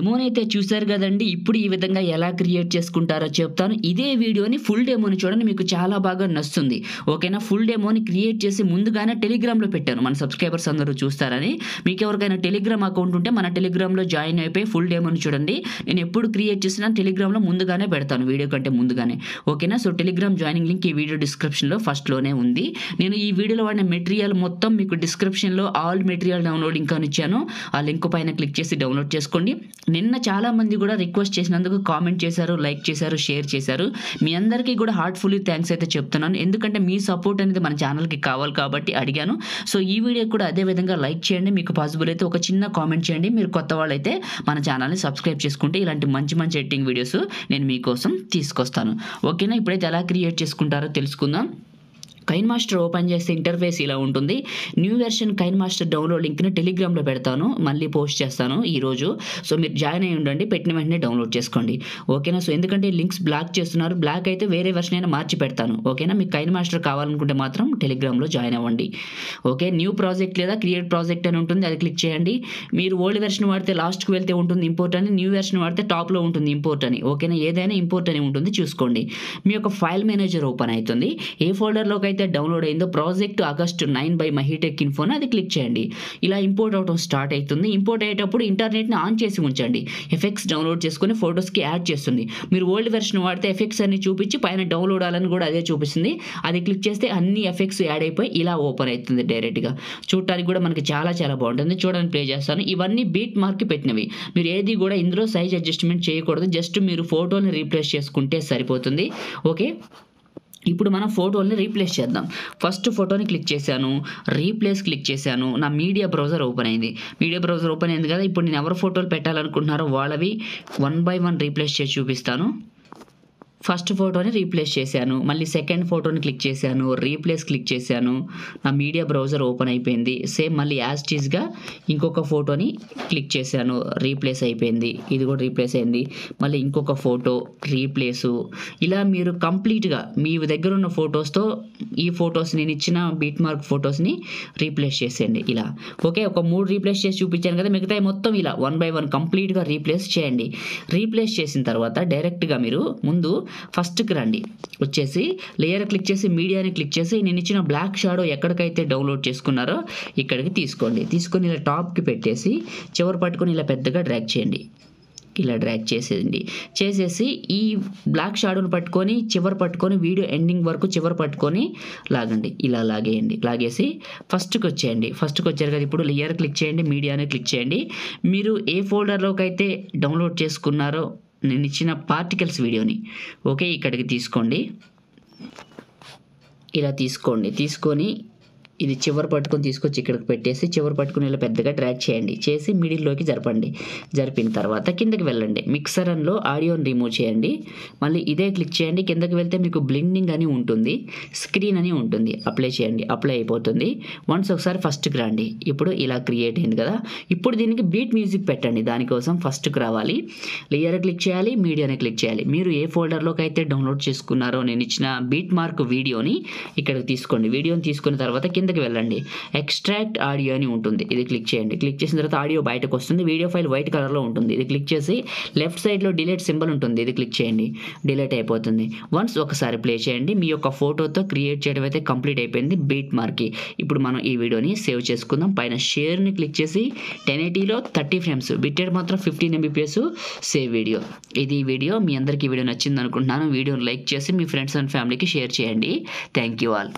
డెమోనైతే అయితే చూశారు కదండి. ఇప్పుడు ఈ విధంగా ఎలా క్రియేట్ చేసుకుంటారో చెప్తాను. ఇదే వీడియోని ఫుల్ డెమోని చూడండి మీకు చాలా బాగా నచ్చుతుంది. ఓకేనా? ఫుల్ డెమోని క్రియేట్ చేసి ముందుగానే టెలిగ్రామ్లో పెట్టాను. మన సబ్స్క్రైబర్స్ అందరూ చూస్తారని. మీకు ఎవరికైనా టెలిగ్రామ్ అకౌంట్ ఉంటే మన టెలిగ్రామ్లో జాయిన్ అయిపోయి ఫుల్ డెమోని చూడండి. నేను ఎప్పుడు క్రియేట్ చేసినా టెలిగ్రామ్లో ముందుగానే పెడతాను వీడియో కంటే ముందుగానే. ఓకేనా? సో టెలిగ్రామ్ జాయినింగ్ లింక్ ఈ వీడియో డిస్క్రిప్షన్లో ఫస్ట్లోనే ఉంది. నేను ఈ వీడియోలో వాడిన మెటీరియల్ మొత్తం మీకు డిస్క్రిప్షన్లో ఆల్ మెటీరియల్ డౌన్లోడ్ ఇంకా ఇచ్చాను. ఆ లింక్ పైన క్లిక్ చేసి డౌన్లోడ్ చేసుకోండి. నిన్న చాలా మంది కూడా రిక్వెస్ట్ చేసినందుకు కామెంట్ చేశారు లైక్ చేశారు షేర్ చేశారు. మీ అందరికీ కూడా హార్ట్ఫుల్లీ థ్యాంక్స్ అయితే చెప్తున్నాను. ఎందుకంటే మీ సపోర్ట్ అనేది మన ఛానల్కి కావాలి కాబట్టి అడిగాను. సో ఈ వీడియో కూడా అదే విధంగా లైక్ చేయండి. మీకు పాసిబుల్ అయితే ఒక చిన్న కామెంట్ చేయండి. మీరు కొత్త వాళ్ళైతే మన ఛానల్ని సబ్స్క్రైబ్ చేసుకుంటే ఇలాంటి మంచి మంచి ఎడిటింగ్ వీడియోస్ నేను మీకోసం తీసుకొస్తాను. ఓకేనా? ఇప్పుడైతే ఎలా క్రియేట్ చేసుకుంటారో తెలుసుకుందాం. కైన్ మాస్టర్ ఓపెన్ చేస్తే ఇంటర్ఫేస్ ఇలా ఉంటుంది. New version KineMaster download లింక్ని టెలిగ్రామ్లో పెడతాను. మళ్ళీ పోస్ట్ చేస్తాను ఈరోజు సో మీరు జాయిన్ అయ్యి ఉండండి. పెట్టిన వెంటనే డౌన్లోడ్ చేసుకోండి. ఓకేనా? సో ఎందుకంటే లింక్స్ బ్లాక్ చేస్తున్నారు. బ్లాక్ అయితే వేరే వెర్షన్ అయినా మార్చి పెడతాను. ఓకేనా? మీకు కైన్ మాస్టర్ కావాలనుకుంటే మాత్రం టెలిగ్రామ్లో జాయిన్ అవ్వండి. ఓకే? న్యూ ప్రాజెక్ట్ లేదా క్రియేట్ ప్రాజెక్ట్ అని ఉంటుంది. అది క్లిక్ చేయండి. మీరు ఓల్డ్ వెర్షన్ వాడితే లాస్ట్కి వెళ్తే ఉంటుంది ఇంపోర్ట్ అని. న్యూ వెర్షన్ వాడితే టాప్లో ఉంటుంది ఇంపోర్ట్ అని. ఓకేనా? ఏదైనా ఇంపోర్ట్ అని ఉంటుంది. చూసుకోండి. మీ యొక్క ఫైల్ మేనేజర్ ఓపెన్ అవుతుంది. ఏ ఫోల్డర్లోకి అయితే డౌన్లోడ్ అయిందో project August nine by Mahitech ఇన్ఫోన్ అది క్లిక్ చేయండి. ఇలా ఇంపోర్ట్ అవడం స్టార్ట్ అవుతుంది. ఇంపోర్ట్ అయ్యేటప్పుడు ఇంటర్నెట్ని ఆన్ చేసి ఉంచండి. ఎఫెక్ట్స్ డౌన్లోడ్ చేసుకుని ఫొటోస్కి యాడ్ చేస్తుంది. మీరు ఓల్డ్ వెర్షన్ వాడితే ఎఫెక్ట్స్ అన్ని చూపించి పైన డౌన్లోడ్ అవ్వాలని కూడా అదే చూపిస్తుంది. అది క్లిక్ చేస్తే అన్ని ఎఫెక్ట్స్ యాడ్ అయిపోయి ఇలా ఓపెన్ అవుతుంది డైరెక్ట్గా. చూడటానికి కూడా మనకి చాలా చాలా బాగుంటుంది. చూడడానికి ప్లే చేస్తాను. ఇవన్నీ బీట్ మార్క్ పెట్టినవి. మీరు ఏది కూడా ఇందులో సైజ్ అడ్జస్ట్మెంట్ చేయకూడదు. జస్ట్ మీరు ఫోటోని రీప్లేస్ చేసుకుంటే సరిపోతుంది. ఓకే? ఇప్పుడు మనం ఫోటోల్ని రీప్లేస్ చేద్దాం. ఫస్ట్ ఫోటోని క్లిక్ చేశాను. రీప్లేస్ క్లిక్ చేశాను. నా మీడియా బ్రౌజర్ ఓపెన్ అయింది. మీడియా బ్రౌజర్ ఓపెన్ అయింది కదా ఇప్పుడు నేను ఎవరు ఫోటోలు పెట్టాలనుకుంటున్నారో వాళ్ళవి వన్ బై వన్ రీప్లేస్ చేసి చూపిస్తాను. ఫస్ట్ ఫోటోని రీప్లేస్ చేశాను. మళ్ళీ సెకండ్ ఫోటోని క్లిక్ చేశాను. రీప్లేస్ క్లిక్ చేశాను. నా మీడియా బ్రౌజర్ ఓపెన్ అయిపోయింది. సేమ్ మళ్ళీ యాజ్ టీజ్గా ఇంకొక ఫోటోని క్లిక్ చేశాను. రీప్లేస్ అయిపోయింది. ఇది కూడా రీప్లేస్ అయింది. మళ్ళీ ఇంకొక ఫోటో రీప్లేసు. ఇలా మీరు కంప్లీట్గా మీ దగ్గర ఉన్న ఫొటోస్తో ఈ ఫొటోస్ నేను ఇచ్చిన బీట్ మార్క్ ఫొటోస్ని రీప్లేస్ చేసేయండి. ఇలా. ఓకే ఒక మూడు రీప్లేస్ చేసి చూపించాను కదా. మిగతా మొత్తం ఇలా వన్ బై వన్ కంప్లీట్గా రీప్లేస్ చేయండి. రీప్లేస్ చేసిన తర్వాత డైరెక్ట్గా మీరు ముందు ఫస్ట్కి రండి. వచ్చేసి లేయర్ క్లిక్ చేసి మీడియాని క్లిక్ చేసి నేను ఇచ్చిన బ్లాక్ షాడో ఎక్కడికైతే డౌన్లోడ్ చేసుకున్నారో ఇక్కడికి తీసుకోండి. తీసుకొని ఇలా టాప్కి పెట్టేసి చివరి పట్టుకొని ఇలా పెద్దగా డ్రాగ్ చేయండి. ఇలా డ్రాగ్ చేసేయండి. చేసేసి ఈ బ్లాక్ షాడోని పట్టుకొని చివరి పట్టుకొని వీడియో ఎండింగ్ వరకు చివరి పట్టుకొని లాగండి. ఇలా లాగేయండి. లాగేసి ఫస్ట్కి వచ్చేయండి. ఫస్ట్కి వచ్చారు కదా ఇప్పుడు లేయర్ క్లిక్ చేయండి మీడియాని క్లిక్ చేయండి. మీరు ఏ ఫోల్డర్లోకి అయితే డౌన్లోడ్ చేసుకున్నారో నేను ఇచ్చిన పార్టికల్స్ వీడియోని. ఓకే ఇక్కడికి తీసుకోండి. ఇలా తీసుకోండి. తీసుకొని ఇది చివరి పట్టుకొని తీసుకొచ్చి ఇక్కడికి పెట్టేసి చివరి పట్టుకుని ఇలా పెద్దగా ట్రాక్ చేయండి. చేసి మిడిల్లోకి జరపండి. జరిపిన తర్వాత కిందకి వెళ్ళండి. మిక్సర్ అన్లో ఆడియోని రిమూవ్ చేయండి. మళ్ళీ ఇదే క్లిక్ చేయండి. కిందకి వెళ్తే మీకు బ్లిండింగ్ అని ఉంటుంది. స్క్రీన్ అని ఉంటుంది. అప్లై చేయండి. అప్లై అయిపోతుంది. వన్స్ ఒకసారి ఫస్ట్కి రండి. ఇప్పుడు ఇలా క్రియేట్ అయింది కదా. ఇప్పుడు దీనికి బీట్ మ్యూజిక్ పెట్టండి. దానికోసం ఫస్ట్కి రావాలి. లేయర్ క్లిక్ చేయాలి. మీడియాని క్లిక్ చేయాలి. మీరు ఏ ఫోల్డర్లోకి అయితే డౌన్లోడ్ చేసుకున్నారో నేను ఇచ్చిన బీట్ మార్క్ వీడియోని ఇక్కడికి తీసుకోండి. వీడియోని తీసుకున్న తర్వాత కింద కిందకి వెళ్ళండి. ఎక్స్ట్రాక్ట్ ఆడియో అని ఉంటుంది. ఇది క్లిక్ చేయండి. క్లిక్ చేసిన తర్వాత ఆడియో బయటకు వస్తుంది. వీడియో ఫైల్ వైట్ కలర్లో ఉంటుంది. ఇది క్లిక్ చేసి లెఫ్ట్ సైడ్లో డిలీట్ సింబల్ ఉంటుంది. ఇది క్లిక్ చేయండి. డిలీట్ అయిపోతుంది. వన్స్ ఒకసారి ప్లే చేయండి. మీ యొక్క ఫోటోతో క్రియేట్ చేయడం అయితే కంప్లీట్ అయిపోయింది. బీట్ మార్కి. ఇప్పుడు మనం ఈ వీడియోని సేవ్ చేసుకుందాం. పైన షేర్ని క్లిక్ చేసి టెన్ ఎయిటీలో థర్టీ ఫ్రేమ్స్. బిట్టెడ్ మాత్రం ఫిఫ్టీన్ ఎంబీపీఎస్ సేవ్ వీడియో. ఇది వీడియో. మీ అందరికీ వీడియో నచ్చింది అనుకుంటున్నాను వీడియోని లైక్ చేసి మీ ఫ్రెండ్స్ అండ్ ఫ్యామిలీకి షేర్ చేయండి. Thank you all.